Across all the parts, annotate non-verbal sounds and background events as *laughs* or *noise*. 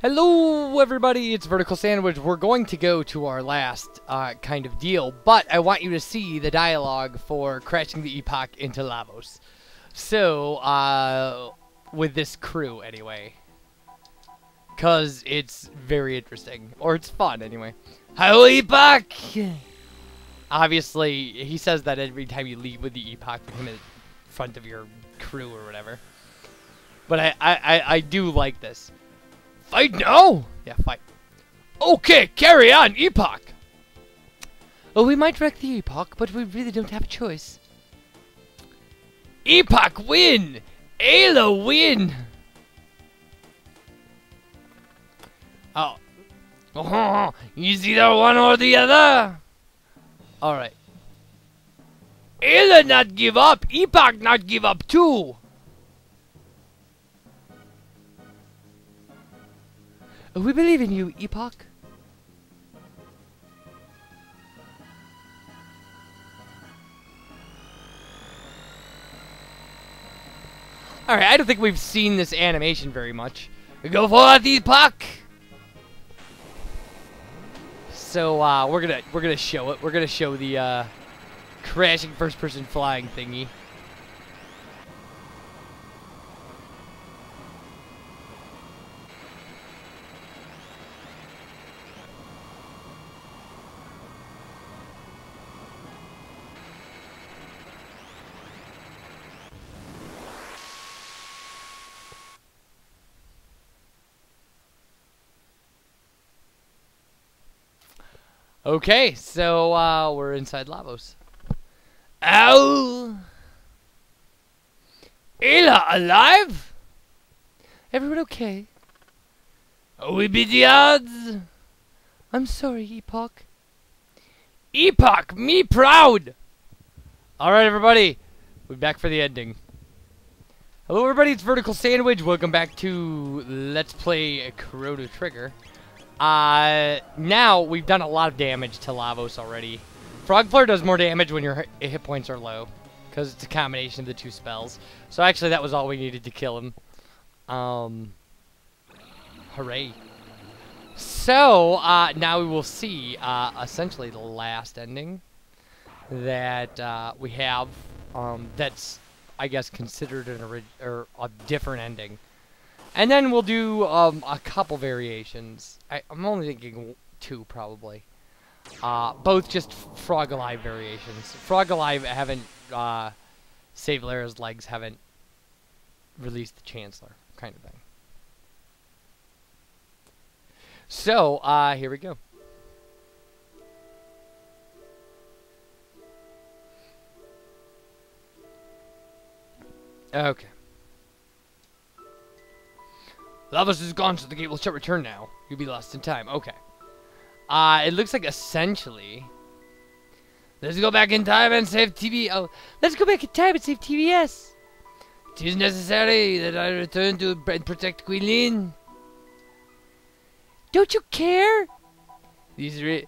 Hello, everybody. It's Vertical Sandwich. We're going to go to our last uh, kind of deal, but I want you to see the dialogue for crashing the Epoch into Lavos. So, uh, with this crew, anyway. Because it's very interesting. Or it's fun, anyway. Hello, Epoch! Obviously, he says that every time you leave with the Epoch, him in front of your crew or whatever. But I, I, I, I do like this. Fight now? Yeah, fight. Okay, carry on, Epoch! Oh, we might wreck the Epoch, but we really don't have a choice. Epoch win! Ayla win! Oh. Oh, is either one or the other? Alright. Ayla not give up, Epoch not give up too! We believe in you, Epoch. Alright, I don't think we've seen this animation very much. We go for it, Epoch! So, uh, we're gonna, we're gonna show it. We're gonna show the, uh, crashing first-person flying thingy. Okay, so uh, we're inside Lavos. Ow! Ayla alive? Everyone okay? Oh, we beat the odds. I'm sorry, Epoch. Epoch, me proud. All right, everybody, we're back for the ending. Hello, everybody. It's Vertical Sandwich. Welcome back to Let's Play Chrono Trigger. Uh, now we've done a lot of damage to Lavos already. Frog Flare does more damage when your hit, points are low, because it's a combination of the two spells. So actually, that was all we needed to kill him. Um, hooray! So uh, now we will see uh, essentially the last ending that uh, we have. Um, that's I guess considered an or a different ending. And then we'll do um, a couple variations. I, am only thinking two, probably. Uh, both just Frog Alive variations. Frog Alive haven't, uh, Save Lara's legs haven't released the Chancellor, kind of thing. So, uh, here we go. Okay. Lavos is gone, so the gate will shut return now. You'll be lost in time. Okay. Uh, it looks like essentially... Let's go back in time and save TV... Oh, let's go back in time and save TBS. It is necessary that I return to protect Queen Leene. Don't you care? These re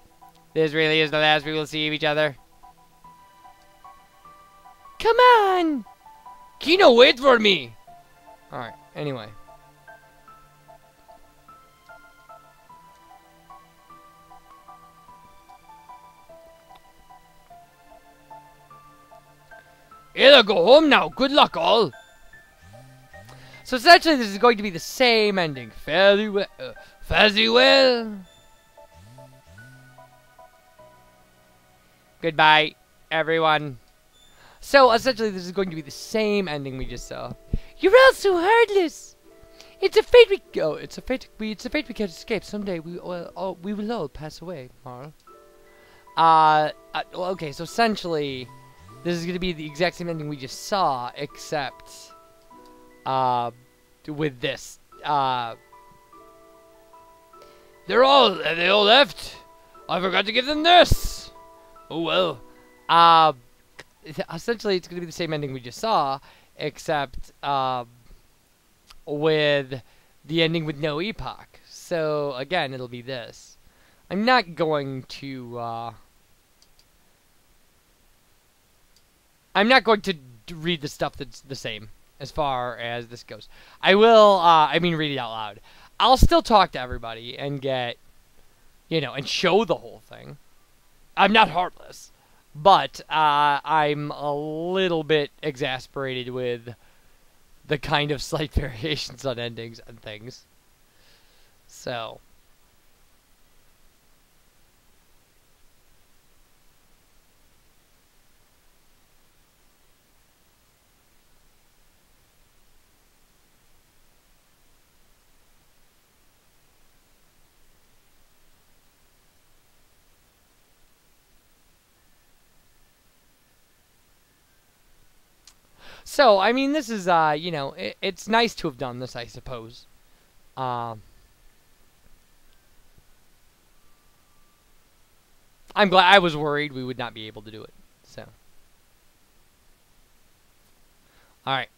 this really is the last we will see of each other. Come on! Kino, wait for me! Alright, anyway. Either go home now. Good luck, all. So essentially, this is going to be the same ending. Fairly well. Uh, fairly well. Goodbye, everyone. So essentially, this is going to be the same ending we just saw. You're all so heartless. It's a fate we go. Oh, it's a fate we. It's a fate we can't escape. Someday we all. Oh, we will all pass away, Marle. Uh, uh. Okay. So essentially. This is going to be the exact same ending we just saw, except uh, with this. Uh, they're all they all left. I forgot to give them this. Oh well. Uh, essentially, it's going to be the same ending we just saw, except uh, with the ending with no epoch. So again, it'll be this. I'm not going to. Uh, I'm not going to read the stuff that's the same as far as this goes. I will, uh, I mean, read it out loud. I'll still talk to everybody and get, you know, and show the whole thing. I'm not heartless, but uh, I'm a little bit exasperated with the kind of slight *laughs* variations on endings and things. So. So, I mean, this is, uh, you know, it, it's nice to have done this, I suppose. Um, I'm glad I was worried we would not be able to do it. So, all right.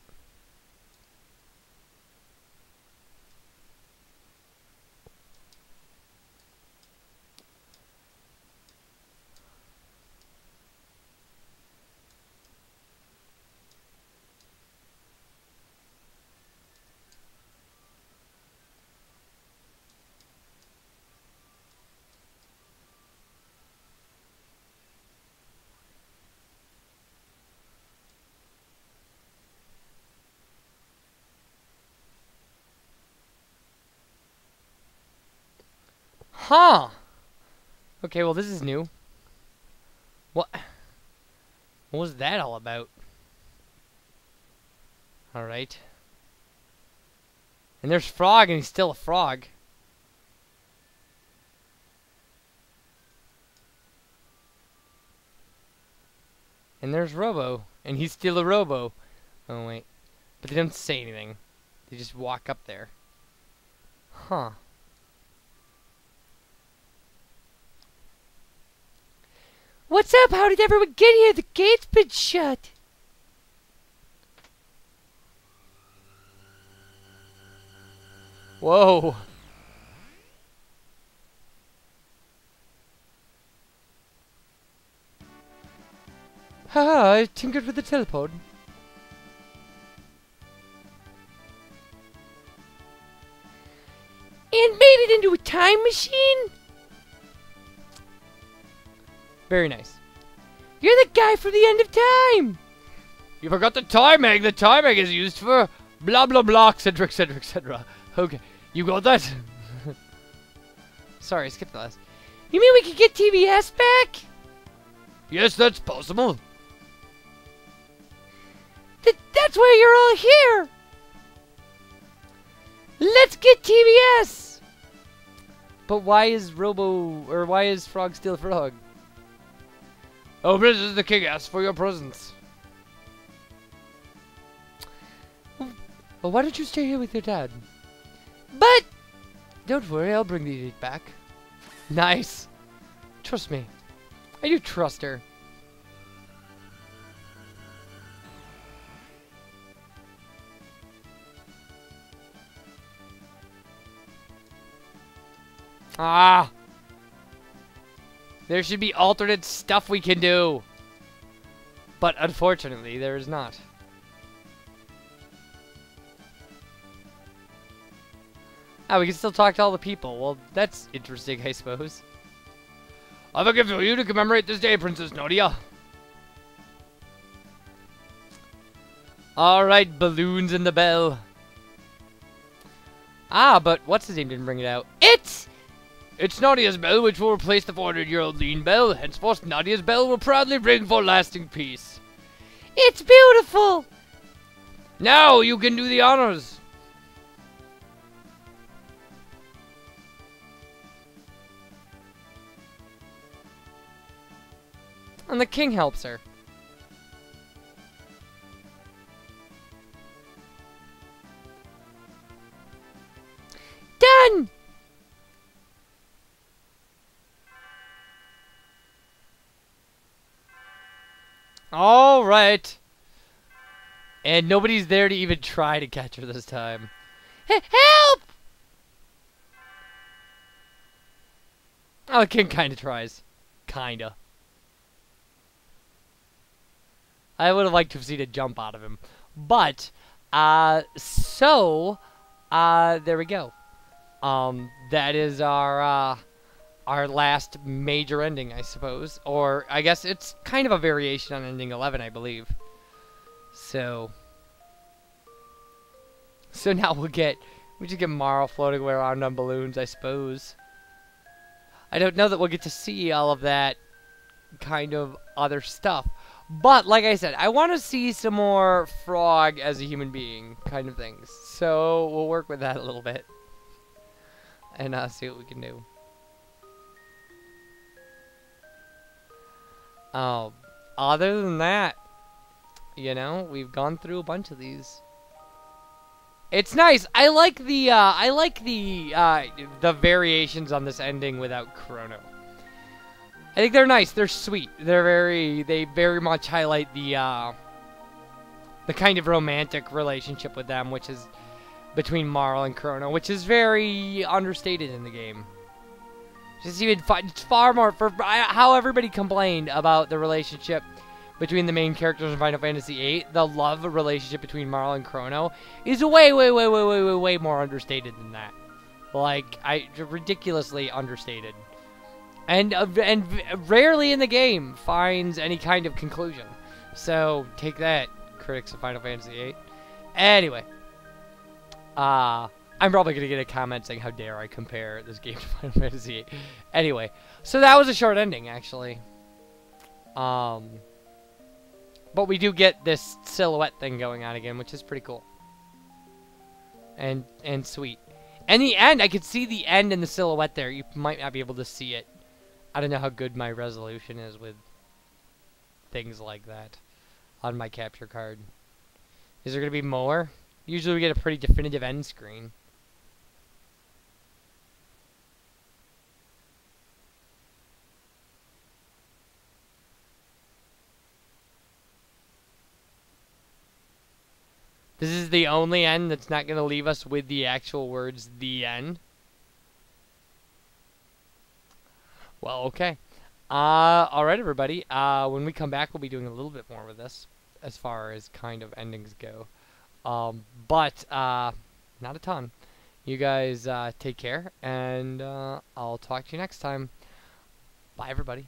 Huh. Okay, well, this is new. What? What was that all about? Alright. And there's Frog, and he's still a frog. And there's Robo, and he's still a Robo. Oh, wait. But they don't say anything. They just walk up there. Huh. What's up? How did everyone get here? The gate's been shut. Whoa. Haha, I tinkered with the teleport. And made it into a time machine? Very nice. You're the guy from the end of time! You forgot the time egg. The time egg is used for blah blah blah, etc, etc, etc. Okay, you got that? *laughs* Sorry, I skipped the last. You mean we could get TBS back? Yes, that's possible. Th that's why you're all here! Let's get TBS! But why is Robo, or why is Frog still Frog? Oh, Princess the King asks for your presence. Well, why don't you stay here with your dad? But! Don't worry, I'll bring the back. Nice. Trust me. I do trust her. Ah! There should be alternate stuff we can do. But unfortunately, there is not. Ah, we can still talk to all the people. Well, that's interesting, I suppose. I have a gift for you to commemorate this day, Princess Nadia. Alright, balloons and the bell. Ah, but what's his name didn't bring it out. It's it's Nadia's bell, which will replace the 400-year-old Leene bell. Henceforth, Nadia's bell will proudly ring for lasting peace. It's beautiful! Now you can do the honors. And the king helps her. And nobody's there to even try to catch her this time. Help! Oh, king kind of tries. Kinda. I would have liked to have seen a jump out of him. But, uh, so, uh, there we go. Um, that is our uh, our last major ending, I suppose, or I guess it's kind of a variation on ending 11, I believe. So, so now we'll get we just get Marle floating around on balloons, I suppose. I don't know that we'll get to see all of that kind of other stuff. But, like I said, I want to see some more Frog as a human being kind of things. So, we'll work with that a little bit. And uh, see what we can do. Um, other than that, you know, we've gone through a bunch of these. It's nice. I like the uh, I like the uh, the variations on this ending without Chrono. I think they're nice. They're sweet. They're very they very much highlight the uh, the kind of romantic relationship with them, which is between Marle and Chrono, which is very understated in the game. It's even it's far more for how everybody complained about the relationship between the main characters in Final Fantasy VIII. The love relationship between Marle and Chrono is way, way, way, way, way, way, way more understated than that. Like I ridiculously understated, and uh, and rarely in the game finds any kind of conclusion. So take that, critics of Final Fantasy VIII. Anyway, uh I'm probably gonna get a comment saying how dare I compare this game to *laughs* Final Fantasy VIII. Anyway, so that was a short ending actually. Um, but we do get this silhouette thing going on again, which is pretty cool. And and sweet. And the end, I could see the end in the silhouette there. You might not be able to see it. I don't know how good my resolution is with things like that on my capture card. Is there going to be more? Usually we get a pretty definitive end screen. This is the only end that's not going to leave us with the actual words, the end. Well, okay. Uh, alright, everybody. Uh, when we come back, we'll be doing a little bit more with this, as far as kind of endings go. Um, but, uh, not a ton. You guys, uh, take care, and, uh, I'll talk to you next time. Bye, everybody.